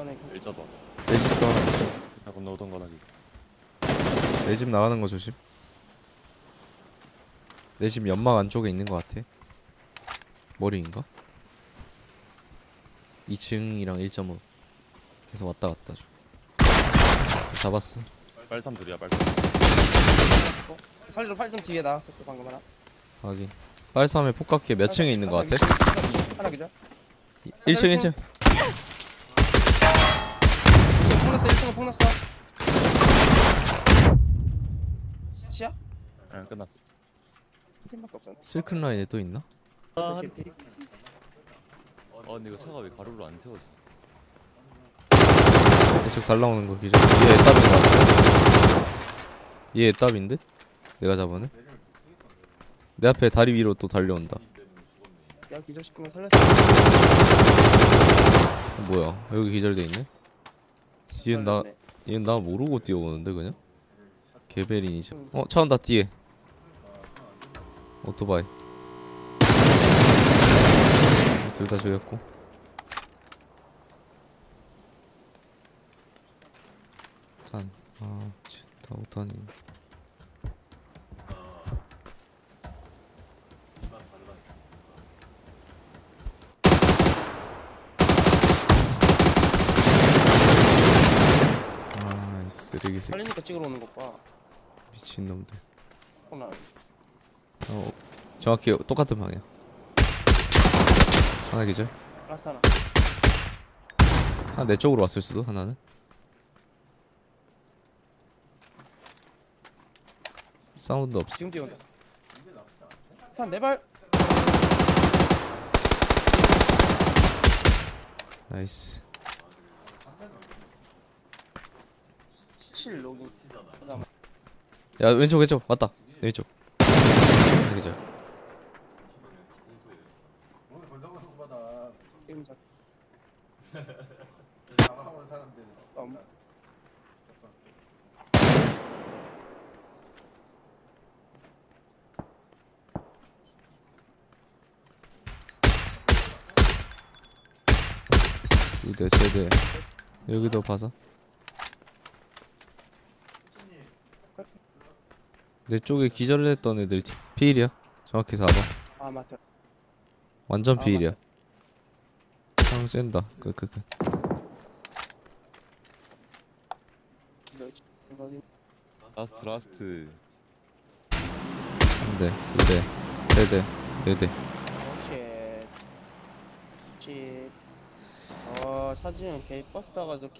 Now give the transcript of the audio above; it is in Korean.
이번에 일자도 내 집도 하나 있어. 야 건너오던 거라기 내 집 나가는 거 조심. 내 집 연막 안쪽에 있는 거 같아. 머리인가? 2층이랑 1.5 계속 왔다 갔다 좀. 잡았어. 빨삼 둘이야 빨삼 살리로 팔좀 뒤에 나왔었어 방금 하나 확인. 빨삼의 폭각기에 몇 층에 있는 거 같아? 하나 그죠? 1층 1층. 폭 났어 1층은 폭 났어 시야? 응 끝났어 팀밖에 없잖아 실큰 라인에 또 있나? 아 근데 이거 차가 왜 가로로 안 세워지 이쪽 달라오는 거 기절. 얘 애답인 거 같아. 얘 애답인데? 내가 잡아네? 내 앞에 다리 위로 또 달려온다. 야 기절시키면 살렸어 어, 뭐야? 여기 기절돼 있네? 얘는 나. 얘는 나 모르고 뛰어오는데 그냥? 개베린이죠. 어, 차 온다 뒤에. 오토바이. 둘 다 죽였고. 짠. 아, 진짜 오타니. 아, 이 쓰레기 새끼. 살리니까 찍으러 오는 것 봐 미친놈들. 하나 어, 정확히 똑같은 방향. 하나 기절. last 하나 하나 내 쪽으로 왔을 수도 하나는. 사운드 없어. 지금 뛰어온다 한네발 나이스. 7 로깅 그다음 야 왼쪽 왼쪽 맞다. 내 왼쪽. 음. 두대 세대. 여기도 봐서. 내 쪽에 기절했던 애들 피일이야. 정확히 4번. 아 맞다 완전 아, 피일이야. 상 쨘다. 끄끄끄. 이거 이거 어디- 라스트 라스트 한 대, 두 대, 세 대, 네 대. 쉣. 쉣. 어 사진 개 버스 타가지고